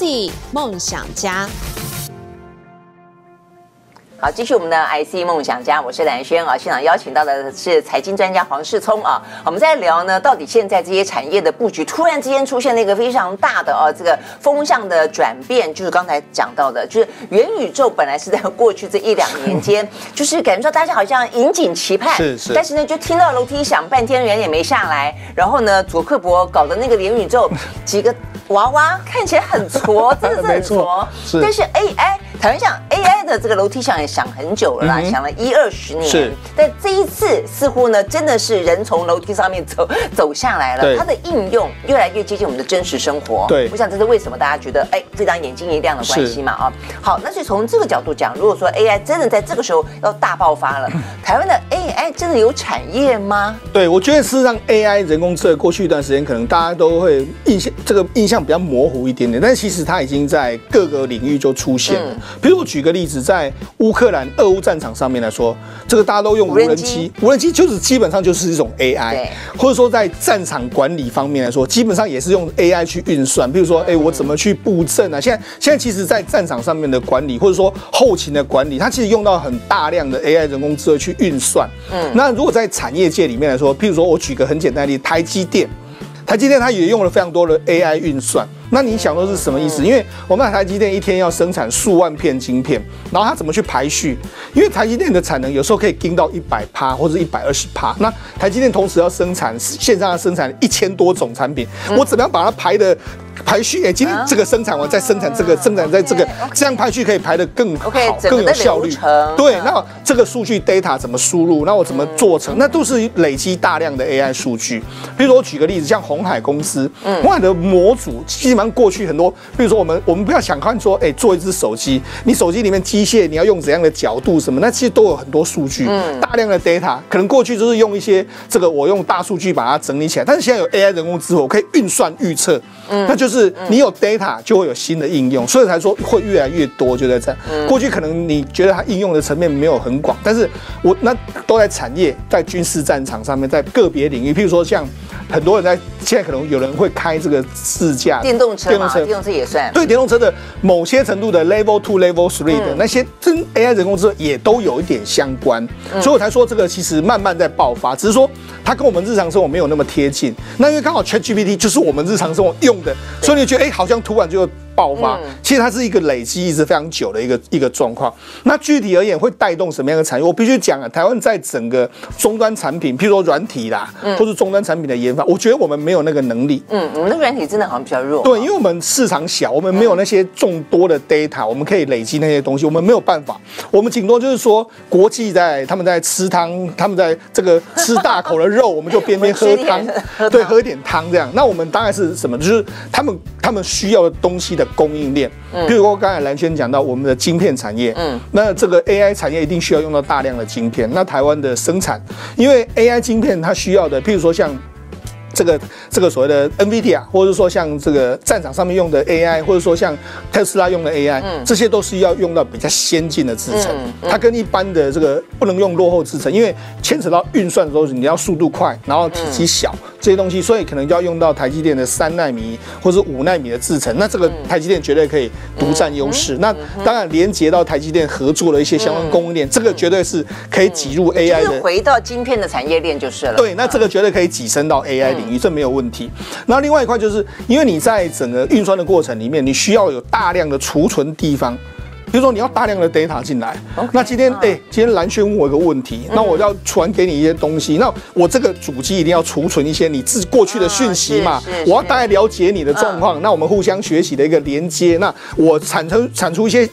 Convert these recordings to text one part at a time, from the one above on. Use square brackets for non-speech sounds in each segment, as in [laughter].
IC 梦想家。好，继续我们的 IC 梦想家，我是蓝轩啊。现场邀请到的是财经专家黄世聪啊。我们在聊呢，到底现在这些产业的布局突然之间出现了一个非常大的啊这个风向的转变，就是刚才讲到的，就是元宇宙本来是在过去这一两年间，[laughs] 就是感觉到大家好像引颈期盼，是是但是呢，就听到楼梯响，半天人也没下来，然后呢，佐克伯搞的那个元宇宙几个娃娃看起来很挫，真的是很 [laughs] 挫，是。但是 AI 坦白讲 AI 的这个楼梯响也想很久了啦，想了一二十年。是，但这一次似乎呢，真的是人从楼梯上面走走下来了，对它的应用越来越接近我们的真实生活。对我想这是为什么大家觉得哎非常眼睛一亮的关系嘛啊。好，那就从这个角度讲，如果说 AI 真的在这个时候要大爆发了，台湾的 AI 真的有产业吗？对，我觉得事实上 AI 人工智能过去一段时间，可能大家都会印象这个印象比较模糊一点点，但其实它已经在各个领域就出现了。比如我举个例子，在乌克兰俄乌战场上面来说，这个大家都用无人机机，无人机就是基本上就是一种 AI，或者说在战场管理方面来说，基本上也是用 AI 去运算。比如说，哎，我怎么去布阵啊？现在现在其实，在战场上面的管理，或者说后勤的管理，它其实用到很大量的 AI 人工智能去运算。嗯，那如果在产业界里面来说，譬如说我举个很简单的例子，台积电。台积电它也用了非常多的 AI 运算，那你想说是什么意思？因为我们台积电一天要生产数万片晶片，然后它怎么去排序？因为台积电的产能有时候可以盯到一百趴或者一百二十趴，那台积电同时要生产线上要生产一千多种产品，我怎么样把它排的？排序哎，今天这个生产完再生产这个，生产在这个这样排序可以排得更好更有效率。对，嗯那这个数据 data 怎么输入？那我怎么做成？那都是累积大量的 AI 数据。比如说我举个例子，像红海公司，红海的模组基本上过去很多，比如说我们我们不要想看说，哎，做一只手机，你手机里面机械你要用怎样的角度什么，那其实都有很多数据，大量的 data，可能过去就是用一些这个我用大数据把它整理起来，但是现在有 AI 人工智能，我可以运算预测，那就是你有 data 就会有新的应用，所以才说会越来越多，就在这样。过去可能你觉得它应用的层面没有很广，但是我那都在产业、在军事战场上面，在个别领域，譬如说像很多人在现在可能有人会开这个自驾电动车电动车，电动车也算。对电动车的某些程度的 level two、level three 的、那些跟 AI 人工智能也都有一点相关，所以我才说这个其实慢慢在爆发，只是说它跟我们日常生活没有那么贴近。那因为刚好 ChatGPT 就是我们日常生活用的，所以你觉得哎、好像突然就爆发，其实它是一个累积一直非常久的一个一个状况。那具体而言会带动什么样的产业？我必须讲啊，台湾在整个终端产品，譬如说软体啦，或是终端产品的研发，我觉得我们没有那个能力。嗯，我们的软体真的好像比较弱。对，因为我们市场小，我们没有那些众多的 data，我们可以累积那些东西，我们没有办法。我们顶多就是说，国际在他们在吃汤，他们在这个吃大口的肉，[laughs] 我们就边边喝汤对，喝一点汤这样。那我们当然是什么？就是他们他们需要的东西的供应链。嗯比如说刚才蓝轩讲到我们的晶片产业，嗯，那这个 AI 产业一定需要用到大量的晶片。那台湾的生产，因为 AI 晶片它需要的，譬如说像。这个这个所谓的 NVIDIA，或者说像这个战场上面用的 AI，或者说像特斯拉用的 AI，、这些都是要用到比较先进的制程。它跟一般的这个不能用落后制程，因为牵扯到运算的时候，你要速度快，然后体积小、这些东西，所以可能就要用到台积电的三纳米或者五纳米的制程。那这个台积电绝对可以独占优势。那当然连接到台积电合作的一些相关供应链，这个绝对是可以挤入 AI 的回到晶片的产业链就是了。对，那这个绝对可以挤升到 AI 领域，这没有问题。那另外一块就是，因为你在整个运算的过程里面，你需要有大量的储存地方。比如说你要大量的 data 进来，那今天哎、今天蓝轩问我一个问题，那我要传给你一些东西，那我这个主机一定要储存一些你自过去的讯息嘛我要大概了解你的状况，那我们互相学习的一个连接，那我产生产出一些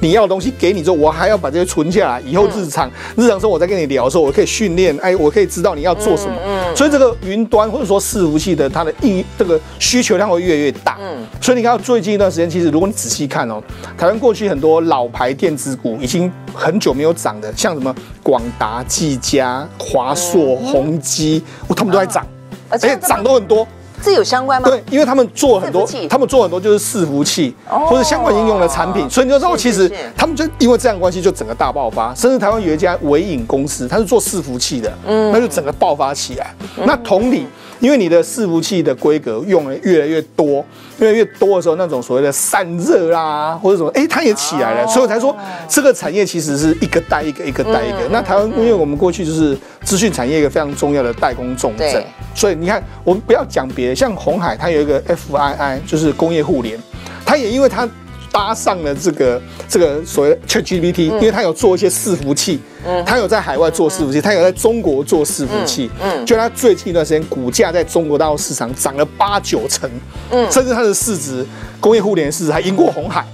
你要的东西给你之后，我还要把这些存下来，以后日常、日常生活我在跟你聊的时候，我可以训练，哎，我可以知道你要做什么。嗯所以这个云端或者说伺服器的它的应这个需求量会越来越大。嗯所以你看到最近一段时间，其实如果你仔细看哦，台湾过去很多老牌电子股已经很久没有涨的，像什么广达、技嘉、华硕、宏基，哦他们都在涨，而且涨都很多。这有相关吗？对，因为他们做很多他们做很多就是伺服器哦或者相关应用的产品，所以你就知道，其实他们就因为这样关系，就整个大爆发。甚至台湾有一家微影公司，它是做伺服器的，嗯那就整个爆发起来。那同理因为你的伺服器的规格用的越来越多，越来越多的时候，那种所谓的散热啦，或者什么，哎，它也起来了，所以我才说这个产业其实是一个带一个，一个带一个。那台湾，因为我们过去就是资讯产业一个非常重要的代工重镇，所以你看，我们不要讲别的，像红海，它有一个 FII，就是工业互联，它也因为它。搭上了这个这个所谓 ChatGPT，因为它有做一些伺服器，嗯。它有在海外做伺服器，它有在中国做伺服器，嗯。就它最近一段时间股价在中国大陆市场涨了八九成，嗯。甚至它的市值工业互联市值还赢过红海。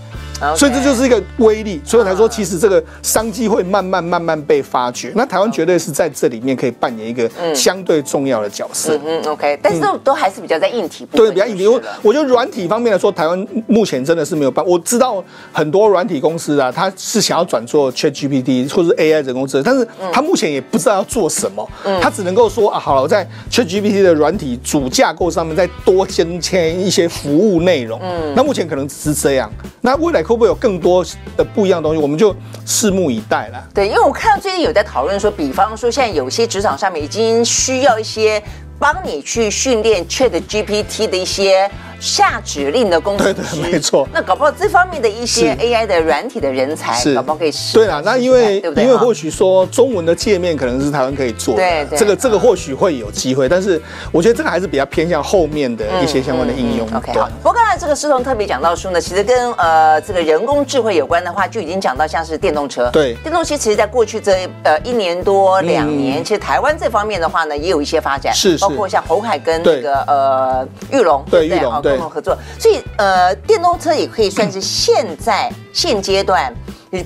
所以这就是一个威力，所以才说其实这个商机会慢慢慢慢被发掘。那台湾绝对是在这里面可以扮演一个相对重要的角色。嗯，OK，但是都都还是比较在硬体部分。对，比较硬体。因为我觉得软体方面来说，台湾目前真的是没有办。我知道很多软体公司啊，他是想要转做 ChatGPT 或是 AI 人工智能，但是他目前也不知道要做什么。嗯，他只能够说啊，好了，我在 ChatGPT 的软体主架构上面再多增添一些服务内容。嗯，那目前可能只是这样。那未来会不会有更多的不一样的东西？我们就拭目以待了。对，因为我看到最近有在讨论说，比方说现在有些职场上面已经需要一些帮你去训练 Chat GPT 的一些。下指令的工程师，没错。那搞不好这方面的一些 AI 的软体的人才，搞不好可以。对啦，那因为因为或许说中文的界面可能是台湾可以做，对，这个这个或许会有机会，但是我觉得这个还是比较偏向后面的一些相关的应用。OK，好。不过刚才这个师彤特别讲到说呢，其实跟呃这个人工智慧有关的话，就已经讲到像是电动车。对，电动车其实在过去这呃一年多两年，其实台湾这方面的话呢，也有一些发展，是包括像红海跟那个呃玉龙，对玉龙共同合作，所以。呃，电动车也可以算是现在现阶段，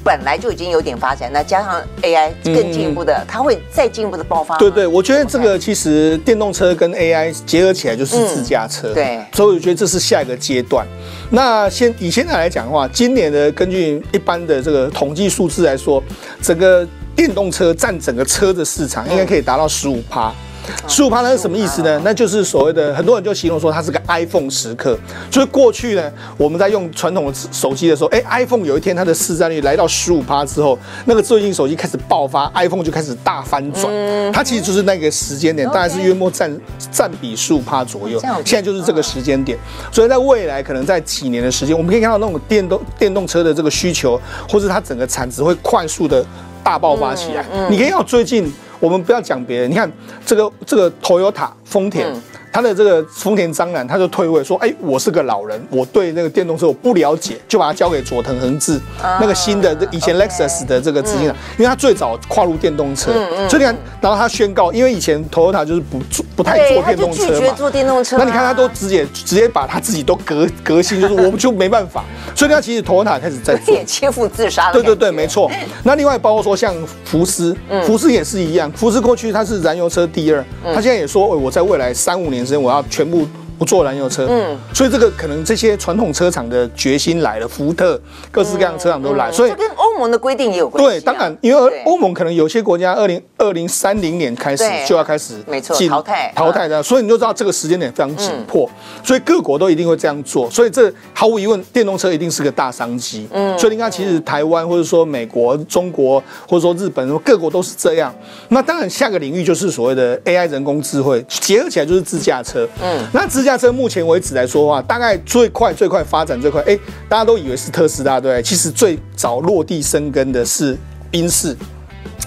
本来就已经有点发展，那加上 AI 更进一步的，它会再进一步的爆发。对对，我觉得这个其实电动车跟 AI 结合起来就是自驾车。对，所以我觉得这是下一个阶段。那现以现在来讲的话，今年的根据一般的这个统计数字来说，整个电动车占整个车的市场应该可以达到十五趴。[laughs] 十五趴呢是什么意思呢？那就是所谓的很多人就形容说它是个 iPhone 时刻。就是过去呢，我们在用传统的手机的时候，哎，iPhone 有一天它的市占率来到十五趴之后，那个智能手机开始爆发，iPhone 就开始大翻转。它其实就是那个时间点，大概是约莫占占比十五趴左右。现在就是这个时间点，所以在未来可能在几年的时间，我们可以看到那种电动电动车的这个需求，或是它整个产值会快速的大爆发起来。你可以看到最近。我们不要讲别人，你看这个这个 Toyota 丰田。他的这个丰田章男，他就退位说：“哎，我是个老人，我对那个电动车我不了解，就把它交给佐藤恒志，那个新的以前 Lexus 的这个执行长，因为他最早跨入电动车，所以你看，然后他宣告，因为以前 Toyota 就是不做不太做电动车嘛，做电动车，那你看他都直接直接把他自己都革革新，就是我们就没办法，所以他其实 Toyota 开始在做，切腹自杀对对对，没错。那另外包括说像福斯，福斯也是一样，福斯过去它是燃油车第二，他现在也说，我在未来三五年。我要全部。不做燃油车，嗯，所以这个可能这些传统车厂的决心来了，福特各式各样的车厂都来，所以跟欧盟的规定也有关系。对，当然，因为欧盟可能有些国家二零二零三零年开始就要开始没错淘汰淘汰的，所以你就知道这个时间点非常紧迫，所以各国都一定会这样做。所以这毫无疑问，电动车一定是个大商机。嗯，所以你看，其实台湾或者说美国、中国或者说日本各国都是这样。那当然，下个领域就是所谓的 AI 人工智慧结合起来就是自驾车。嗯，那自驾车目前为止来说的话，大概最快最快发展最快，哎，大家都以为是特斯拉，对其实最早落地生根的是宾士。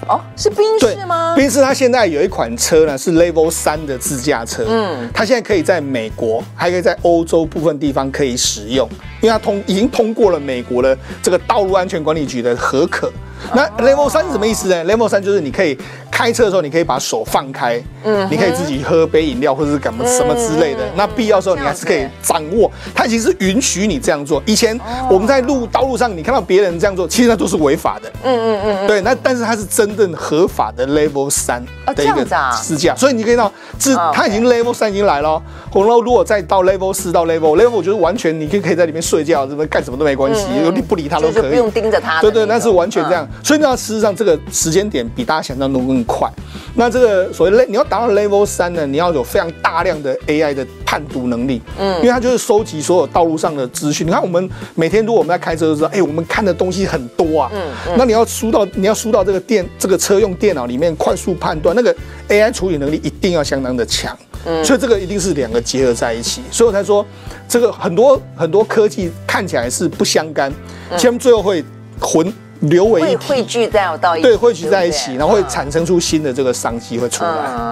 哦，是宾士吗？宾士它现在有一款车呢，是 Level 三的自驾车。嗯，它现在可以在美国，还可以在欧洲部分地方可以使用，因为它通已经通过了美国的这个道路安全管理局的核可。那 Level 三是什么意思呢？Level 三就是你可以。开车的时候，你可以把手放开，嗯，你可以自己喝杯饮料或者是干嘛什么之类的。那必要时候，你还是可以掌握。它其实允许你这样做。以前我们在路道路上，你看到别人这样做，其实那都是违法的。嗯嗯嗯。对，那但是它是真正合法的 Level 三的一个试驾，所以你可以到，自它已经 Level 三已经来了。然后如果再到 Level 四到 Level Level，就是完全你可以可以在里面睡觉，什么干什么都没关系，你不理它都可以，不用盯着它。对对，那是完全这样。所以呢，事实上这个时间点比大家想象中更快。那这个所谓 le 你要达到 level 三呢，你要有非常大量的 AI 的判读能力，嗯，因为它就是收集所有道路上的资讯。你看我们每天如果我们在开车的时候，哎，我们看的东西很多啊，嗯，那你要输到你要输到这个电这个车用电脑里面快速判断，那个 AI 处理能力一定要相当的强。嗯。所以这个一定是两个结合在一起，所以我才说这个很多很多科技看起来是不相干，其实他们最后会混流为一会汇，聚在到一起，对，汇聚在一起，然后会嗯。产生出新的这个商机会出来。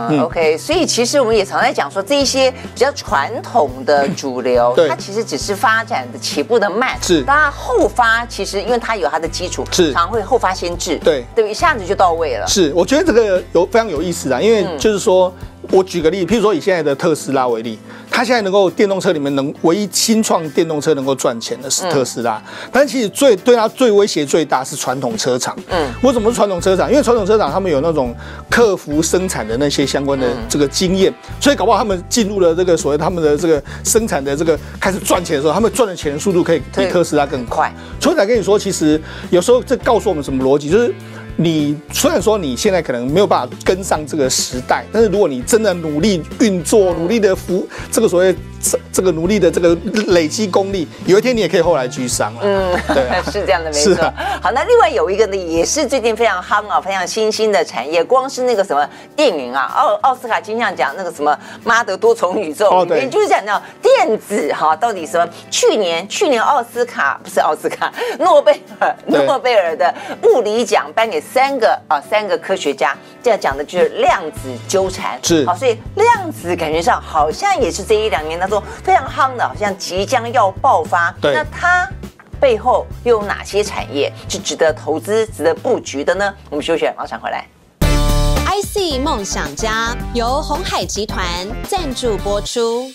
嗯，OK，所以其实我们也常在讲说，这一些比较传统的主流，它其实只是发展的起步的慢，是。它后发其实因为它有它的基础，是。常会后发先至，对。对，一下子就到位了，是，我觉得这个有非常有意思啊，因为嗯。就是说，我举个例，譬如说以现在的特斯拉为例，它现在能够电动车里面能唯一新创电动车能够赚钱的是特斯拉，但其实最对它最威胁最大是传统车厂。嗯嗯，为什么是传统车厂？因为传统车厂他们有那种客服生产的那些相关的这个经验，所以搞不好他们进入了这个所谓他们的这个生产的这个开始赚钱的时候，他们赚的钱的速度可以比特斯拉更快快。所以才跟你说，其实有时候这告诉我们什么逻辑，就是你虽然说你现在可能没有办法跟上这个时代，但是如果你真的努力运作，努力的服这个所谓这这个努力的这个累积功力，有一天你也可以后来居上了。嗯，[laughs] 对啊。[laughs] 是这样的，没错。啊好，那另外有一个呢，也是最近非常夯啊，非常新兴的产业，光是那个什么电影啊，奥奥斯卡金像奖那个什么《妈的多重宇宙》哦里面，对就是讲到电子哈，到底什么？去年去年奥斯卡不是奥斯卡，诺贝尔 [laughs] 诺贝尔的物理奖颁给三个啊三个科学家，这样讲的就是量子纠缠。是好，所以量子感觉上好像也是这一两年当中非常夯的，好像即将要爆发。对那它背后又有哪些产业是值得投资、值得布局的呢？我们休息，马上回来。IC 梦想家由红海集团赞助播出。